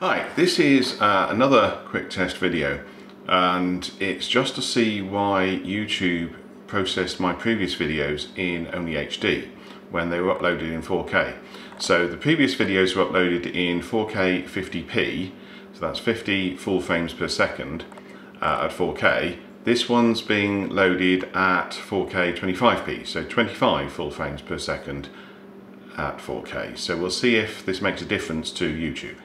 Hi, this is uh, another quick test video and it's just to see why YouTube processed my previous videos in only HD when they were uploaded in 4K. So the previous videos were uploaded in 4K 50p, so that's 50 full frames per second uh, at 4K. This one's being loaded at 4K 25p, so 25 full frames per second at 4K. So we'll see if this makes a difference to YouTube.